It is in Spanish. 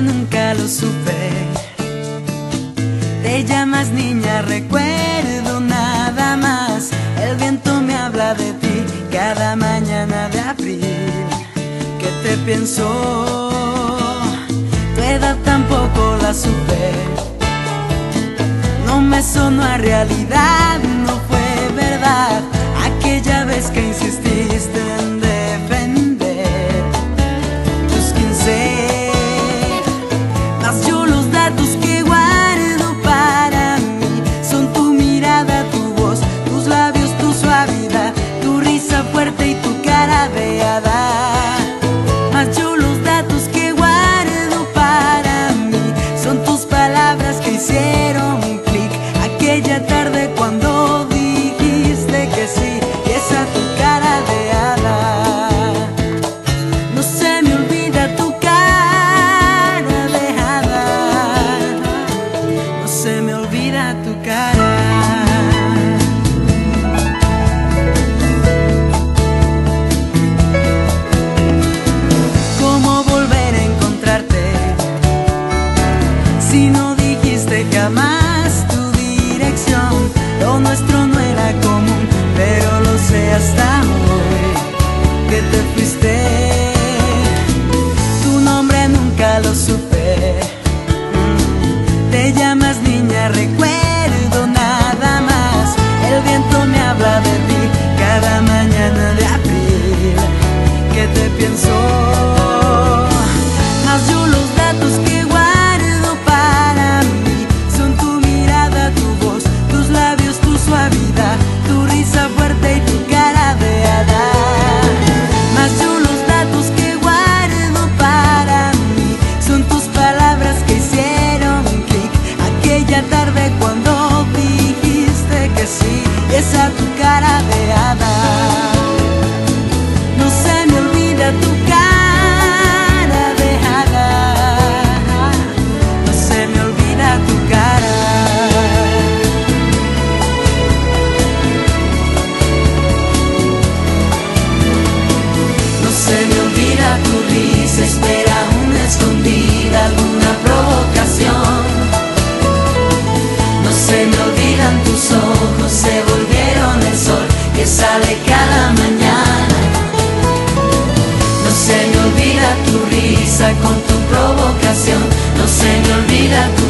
nunca lo supe. Te llamas niña, recuerdo nada más. El viento me habla de ti cada mañana de abril. Que te pienso, tu edad tampoco la supe. No me sonó a realidad, jamás tu dirección, lo nuestro no era común, pero lo sé hasta hoy que te fuiste. Tu nombre nunca lo supe. Te llamas niña, recuerdo nada más. El viento me habla de ti cada mañana de abril. Que te pienso. Los sale cada mañana. No se me olvida tu risa con tu provocación, no se me olvida tu